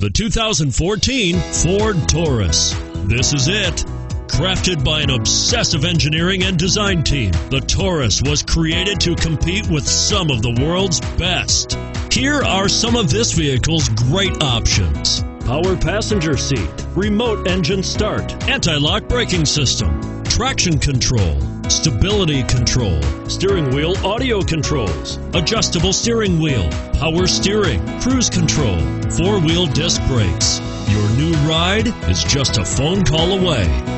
The 2014 Ford Taurus. This is it. Crafted by an obsessive engineering and design team, the Taurus was created to compete with some of the world's best. Here are some of this vehicle's great options power passenger seat, remote engine start, anti lock braking system, traction control, stability control, steering wheel audio controls, adjustable steering wheel, power steering, cruise control, four wheel disc brakes. Your new ride is just a phone call away.